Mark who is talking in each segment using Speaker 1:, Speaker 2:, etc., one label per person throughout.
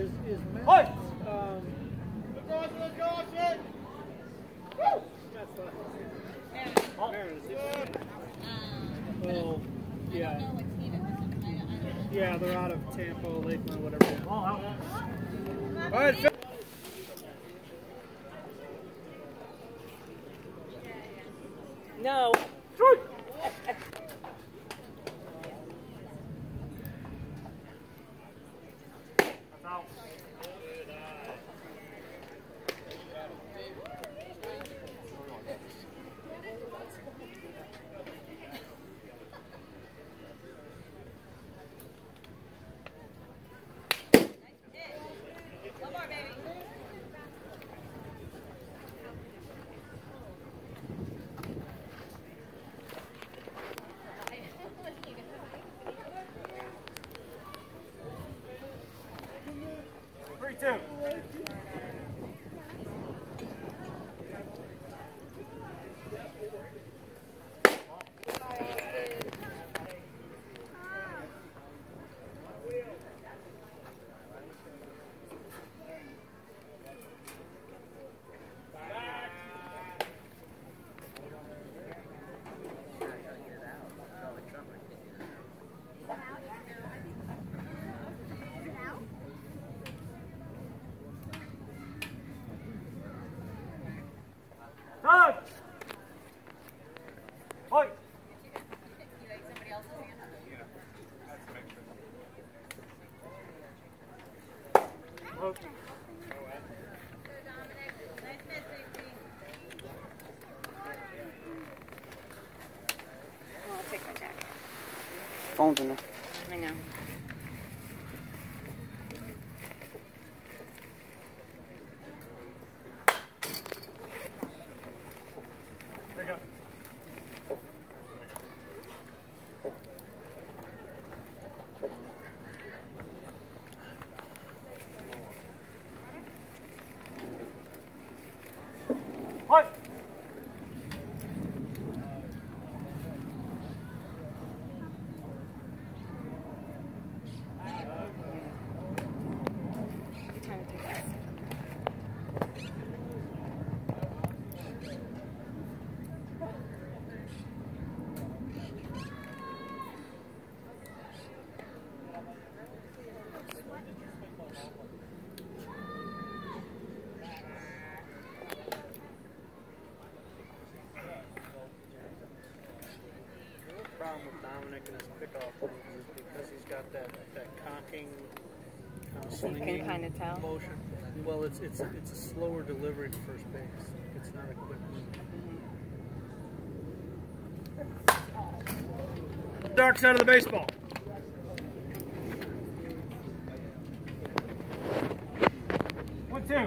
Speaker 1: is is Matt,
Speaker 2: Fight!
Speaker 1: um, Marin, is it? Oh, yeah, yeah, they're out of Tampa, Lakeland, whatever.
Speaker 2: Ball out.
Speaker 1: All right, Phil.
Speaker 3: No.
Speaker 4: Phone's in there.
Speaker 3: I know.
Speaker 1: Dominic and his pickoff move because he's got that, that cocking, kind of
Speaker 3: So you can kinda tell?
Speaker 1: motion. Well, it's it's it's a slower delivery to first base. It's not a quick move. Dark side of the baseball.
Speaker 2: One, two.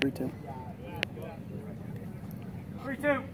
Speaker 2: Three
Speaker 4: two.
Speaker 2: Three, two.